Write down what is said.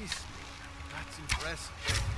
kiss me. That's impressive.